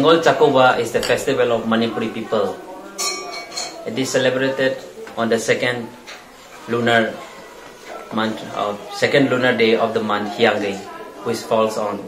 Ningol Chakoba is the festival of Manipuri people. It is celebrated on the second lunar month of second lunar day of the month Hyangri, which falls on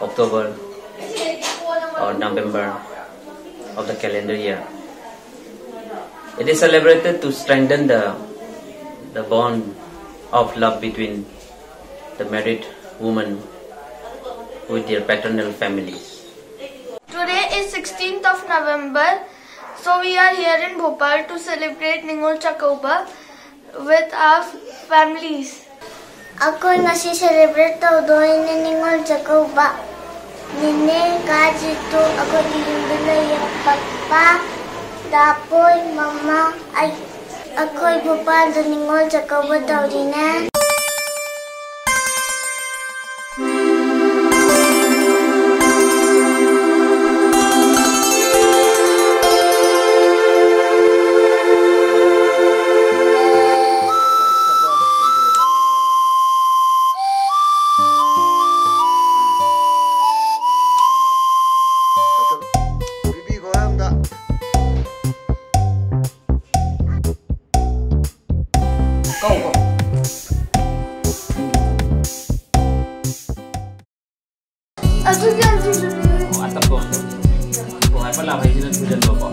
October or November of the calendar year. It is celebrated to strengthen the the bond of love between the married woman with their paternal families. Is 16th of November, so we are here in Bhopal to celebrate Ningol Chakoba with our families. Ako nasi celebrate tawdoy na Ningol Chakoba. Nine kajito ako ilumbala yung papa. Dapoy, mama, ay ako'y Bhopal do Ningol Chakoba tawdina. 비 kak kau kok atap kok. Kok apa lah perizinan hujan bapak?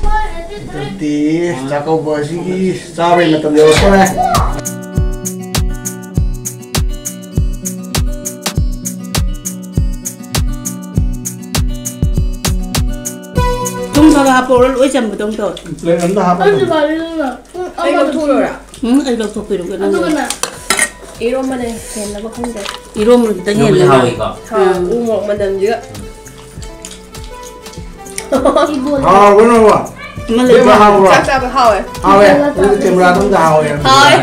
Berarti cakau bos iki sore metem yo ora. 동서로 하보를 의전부 동도. 왜 언더 하보? 언더 말이야. 아이고 토로라. 응, 아이고 토로 이러고 그러는. 이러면 되나 봐 근데. 이러면 일단 해. 하위가. 아, 우먹 만담 주. 아, 그러나 봐. mà lấy mà. hao rồi? Chắc ra phải hao ấy hao ấy cái camera không ra hao ấy hao ấy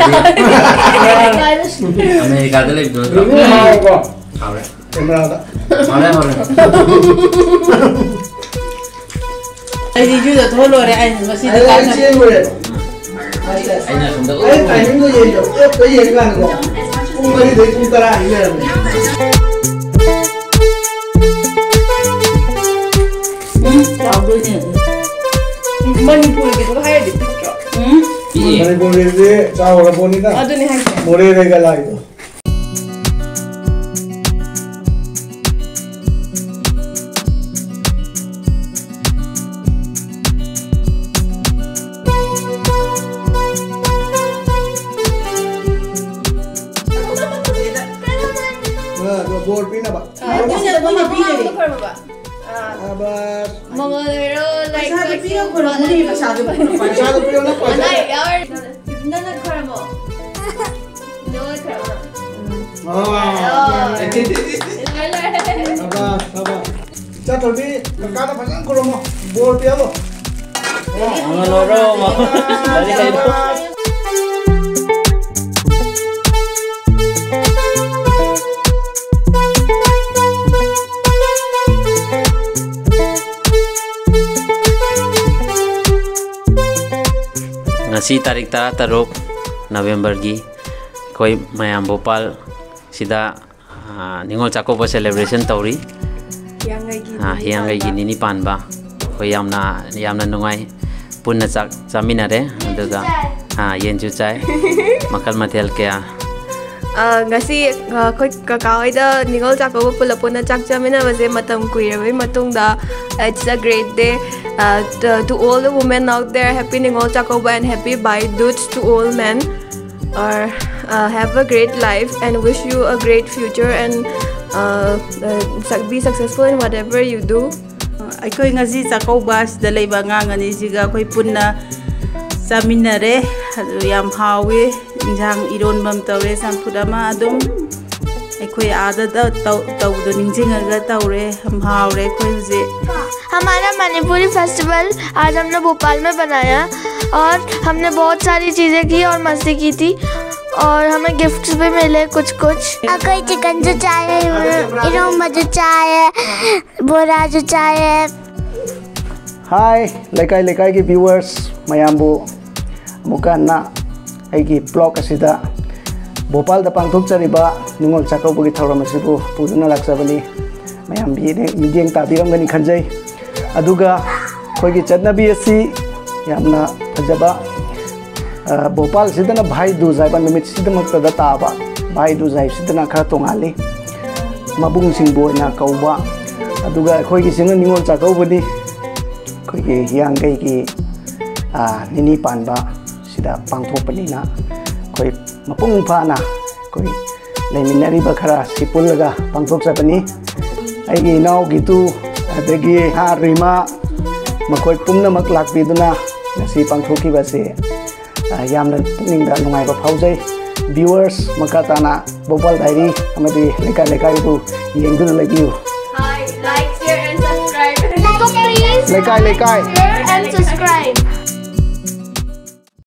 America tới lên rồi. hao rồi. Hao đấy camera đó. Hao đấy hao đấy anh đi du lịch thôi rồi đấy anh mà xin được anh chơi rồi đấy anh là không được anh phải những cái gì được cái gì các bạn được không cái gì đấy chúng ta cái gì? thế này ꯃꯅꯤꯄꯨꯔꯒꯤ ꯑꯗꯨꯝ ꯍꯥꯏꯔꯗꯤ ꯄꯤꯛꯇ꯭ꯔꯣ ꯎꯝ ꯃꯅꯤꯄꯨꯔꯒꯤꯗꯤ ꯆꯥꯎꯔ ꯄꯣꯠꯅꯤꯗ ꯑꯗꯨꯅꯤ ꯍꯥꯏꯁꯦ ꯃꯣꯔꯦꯗꯩꯒ ꯂꯥꯛꯏꯗꯣ ꯕꯣꯔ ꯄꯤꯅꯕ ꯄꯤꯅꯕ ꯄꯤꯅꯕ আবার মঙ্গলেরও লাইক প্রসাদ পিও করো মুনি প্রসাদ পিও প্রসাদ পিও না পয়সা না यार না না আমার লড়ো মো Ngasi tarik tara tarok November-gi ꯑꯩꯈꯣꯏ ꯃꯌꯥꯝ ꯚꯣꯄꯥꯜ ꯁꯤꯗ ah, ꯅꯤꯉꯣꯜ ꯆꯥꯛꯀꯧꯕ ꯁꯦꯂꯦꯕ꯭ꯔꯦꯁꯟ ꯇꯧꯔꯤ ꯌꯥꯡꯉꯩꯒꯤ Ah, ꯍꯤꯌꯥꯡꯒꯩꯒꯤ ꯅꯤꯅꯤ ꯄꯥꯟꯕ ꯑꯩꯈꯣꯏ ꯌꯥꯝꯅ ꯌꯥꯝꯅ ꯅꯨꯡꯉꯥꯏ ꯄꯨꯟꯅ ꯆꯥꯛ ꯆꯥꯃꯤꯟꯅꯔꯦ ꯑꯗꯨꯒ Ha, yen chu chai. Makal mathel kya. Uh, Uh, ngasi khoi kakao ida ningol chako go pula pona chak chamina waje matam kuire wai matung dah it's a great day uh, to, to all the women out there happy ningol chako and happy bye dudes to all men or uh, have a great life and wish you a great future and uh, uh be successful in whatever you do. Uh, aku ngaji cakau bas dalai bangang ini juga aku punya ꯆꯥꯃꯤꯟꯅꯔꯦ ꯑꯗꯨ इंजाम ꯍꯥꯎꯋꯤ तौरे चाफुदम हमारा मणिपुरी फेस्टिवल आज हमने भोपाल में बनाया और हमने बहुत सारी चीज़ें की और मस्ती की थी और हमें गिफ्ट्स भी मिले कुछ कुछ हाँ, कोई चिकन जो चाय जो चाय बोरा जो चाय हाय लेकाई लेकाई के व्यूअर्स मैं mukana aiki blok asida bopal da pangtuk cari ba. Ningol cakau bagi tau ramai sibu puduna laksa bani mayam ini midiang tapi ram gani kanjai. Aduga koi cedna biye si. Yamna pajaba eh, bopal sidana bai duzai bani mit sidana kada taba bai duzai sidana kara tongali mabung sing boi na kau ba. Aduga koi ki sengan nungol cakau bani koi ki hiang kai ki ah, nini panba ꯁꯤꯗ ꯄꯥꯡꯊꯣꯛꯄꯅꯤꯅ ꯑꯩꯈꯣꯏ ꯃꯄꯨꯡ ꯐꯥꯅ ꯑꯩꯈꯣꯏ ꯂꯩꯃꯤꯟꯅꯔꯤꯕ ꯈꯔ ꯁꯤ ꯄꯨꯜꯂꯒ ꯄꯥꯡꯊꯣꯛꯆꯕꯅꯤ ꯑꯩꯒꯤ ꯏꯅꯥꯎ ꯒꯤꯇꯨ ꯑꯗꯒꯤ ꯍꯥ ꯔꯤꯃꯥ ꯃꯈꯣꯏ ꯄꯨꯝꯅꯃꯛ ꯂꯥꯛꯄꯤꯗꯨꯅ ꯉꯁꯤ ꯄꯥꯡꯊꯣꯛꯈꯤꯕꯁꯦ ꯌꯥꯝꯅ ꯄꯨꯛꯅꯤꯡꯗ ꯅꯨꯡꯉꯥꯏꯕ ꯐꯥꯎꯖꯩ ꯚ꯭ꯌꯨꯋꯔꯁ ꯃꯈꯥ ꯇꯥꯅ ꯚꯣꯄꯥꯜ ꯗꯥꯏꯔꯤ ꯑꯃꯗꯤ ꯂꯩꯀꯥꯏ ꯂꯩꯀꯥꯏꯕꯨ ꯌꯦꯡꯗꯨꯅ ꯂꯩꯕꯤꯌꯨ Hi, like, share and subscribe So please ꯂꯩꯀꯥꯏ ꯂꯩꯀꯥꯏ share and subscribe